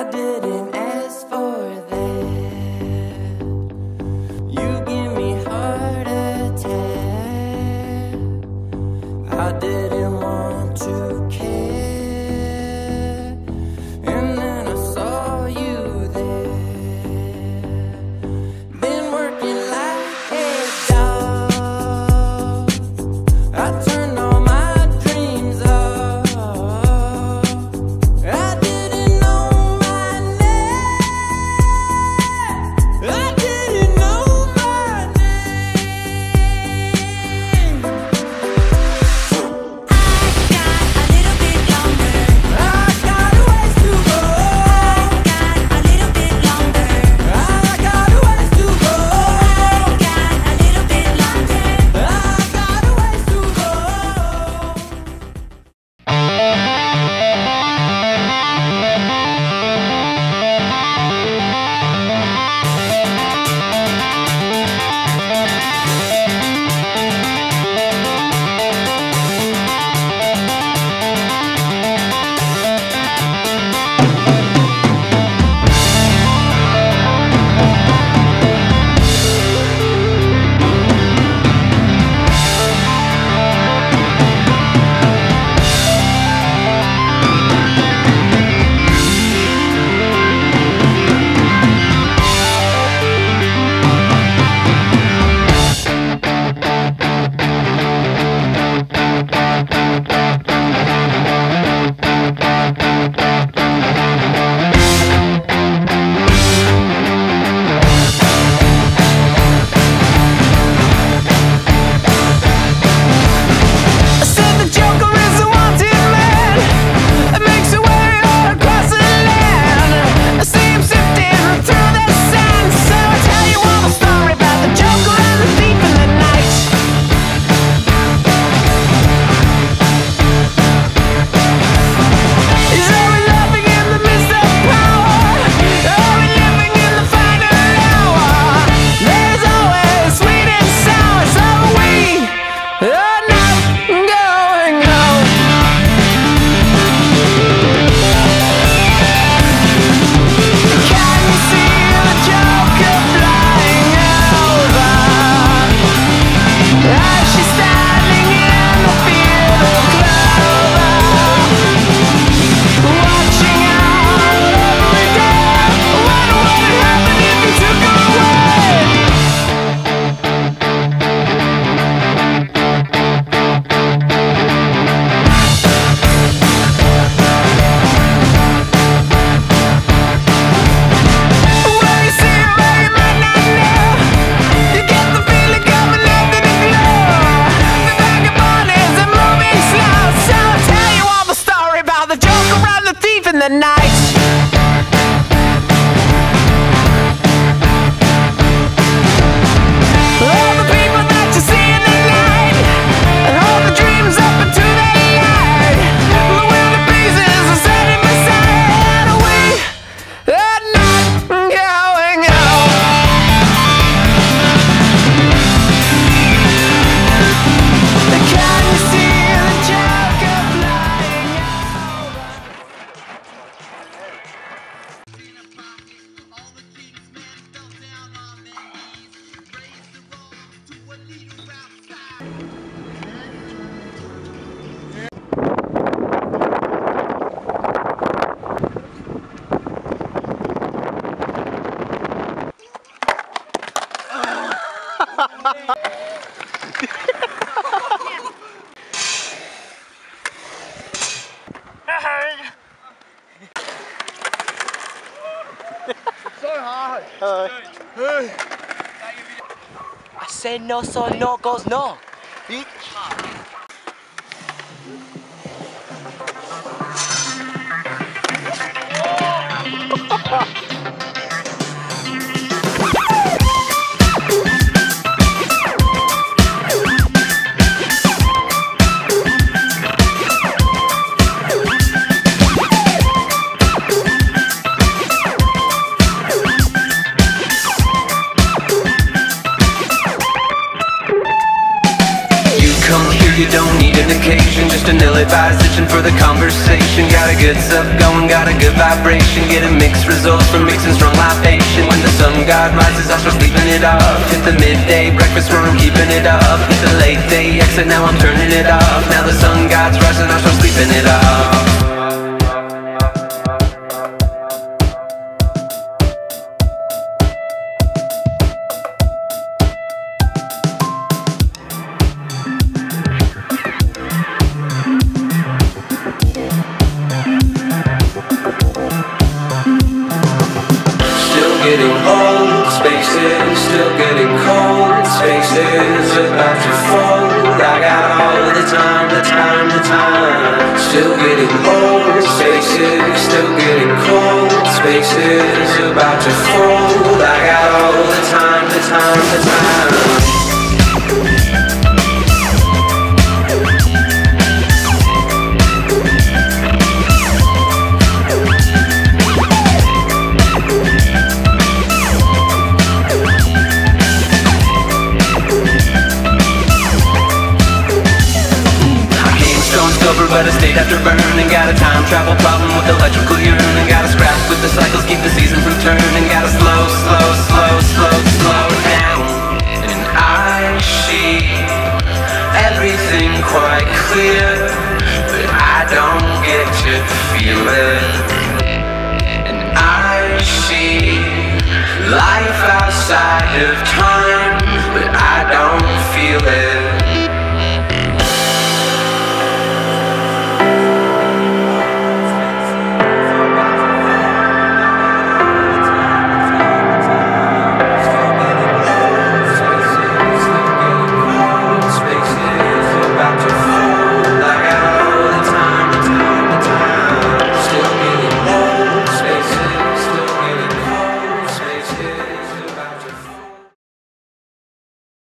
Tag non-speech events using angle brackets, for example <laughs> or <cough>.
I did it. <laughs> I say no, so no goes no. Beach. come here, you don't need an occasion. Just an ill-advised itching for the conversation. Got a good stuff going, got a good vibration. Getting mixed results from mixing strong libation. When the sun god rises, I start sleeping it off Hit the midday breakfast where I'm keeping it up. Hit the late day exit, now I'm turning it up. Now the sun god's rising, I start sleeping it off Still getting old, spaces still getting cold, spaces about to fold. I got all the time, the time, the time. I stayed after burning. Got a time travel problem with electrical yearning. Got to scrap with the cycles, keep the season from turning. Got to slow, slow, slow, slow, slow down. And I see everything quite clear, but I don't get to feel it. And I see life outside of time.